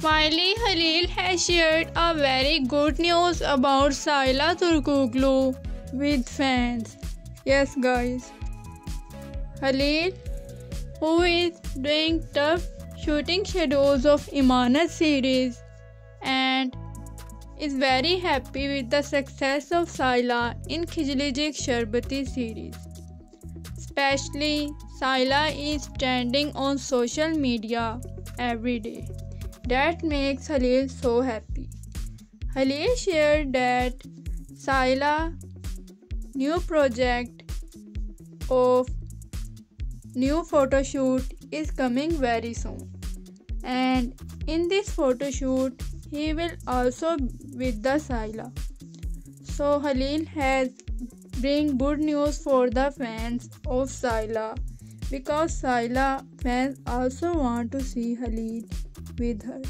Smiley Halil has shared a very good news about Saila Turkoglu with fans. Yes, guys. Halil, who is doing tough shooting shadows of Emanet series and is very happy with the success of Saila in Kızılcık Şerbeti series. Especially, Saila is trending on social media every day. That makes Halil so happy. Halil shared that Saila new project of new photo shoot is coming very soon. And in this photo shoot, he will also with the Saila. So Halil has bring good news for the fans of Saila because Saila fans also want to see Halil with her.